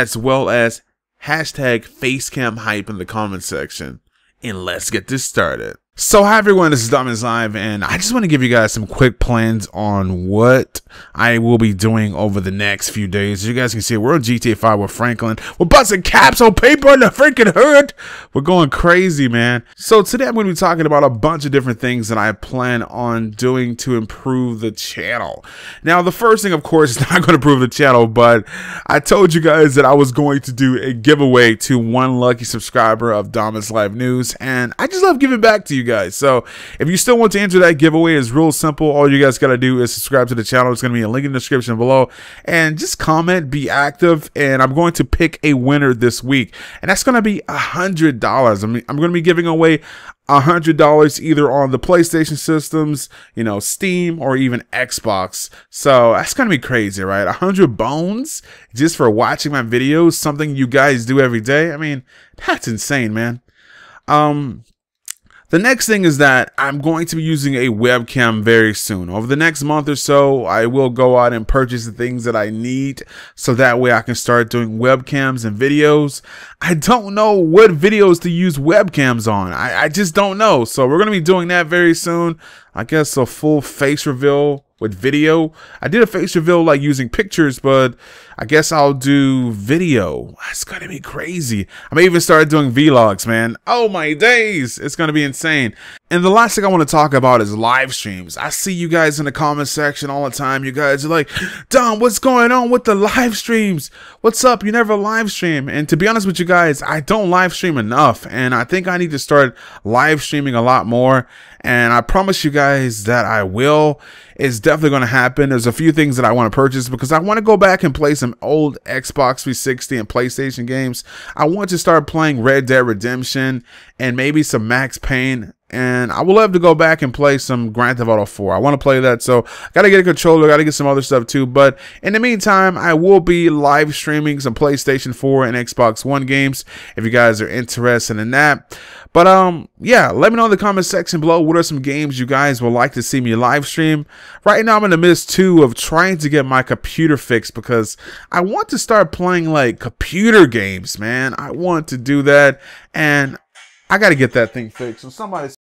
as well as hashtag facecam hype in the comment section. And let's get this started. So hi everyone, this is DomisLive, and I just want to give you guys some quick plans on what I will be doing over the next few days. As you guys can see, we're on GTA 5 with Franklin. We're busting caps on paper in the freaking hood. We're going crazy, man. So today I'm going to be talking about a bunch of different things that I plan on doing to improve the channel. Now, the first thing, of course, is not going to improve the channel, but I told you guys that I was going to do a giveaway to one lucky subscriber of DomisLive News, and I just love giving back to you guys. So if you still want to enter that giveaway, it's real simple. All you guys got to do is subscribe to the channel. It's going be a link in the description below. And just comment, be active, and I'm going to pick a winner this week. And that's going to be a $100. I mean, I'm going to be giving away a $100 either on the PlayStation systems, you know, Steam, or even Xbox. So that's going to be crazy, right? A 100 bones just for watching my videos, something you guys do every day. I mean, that's insane, man. Um, the next thing is that I'm going to be using a webcam very soon. Over the next month or so, I will go out and purchase the things that I need so that way I can start doing webcams and videos. I don't know what videos to use webcams on. I, I just don't know. So we're going to be doing that very soon. I guess a full face reveal with video. I did a face reveal like using pictures, but I guess I'll do video. That's gonna be crazy. I may even start doing vlogs, man. Oh my days. It's gonna be insane. And the last thing I want to talk about is live streams. I see you guys in the comment section all the time. You guys are like, Dom, what's going on with the live streams? What's up? You never live stream. And to be honest with you guys, I don't live stream enough. And I think I need to start live streaming a lot more. And I promise you guys that I will. It's definitely going to happen. There's a few things that I want to purchase because I want to go back and play some old Xbox 360 and PlayStation games. I want to start playing Red Dead Redemption and maybe some Max Payne and I would love to go back and play some Grand Theft Auto 4. I want to play that, so I got to get a controller, got to get some other stuff too. But in the meantime, I will be live streaming some PlayStation 4 and Xbox One games if you guys are interested in that. But um, yeah, let me know in the comment section below what are some games you guys would like to see me live stream. Right now, I'm in the midst too of trying to get my computer fixed because I want to start playing like computer games, man. I want to do that, and I got to get that thing fixed. So somebody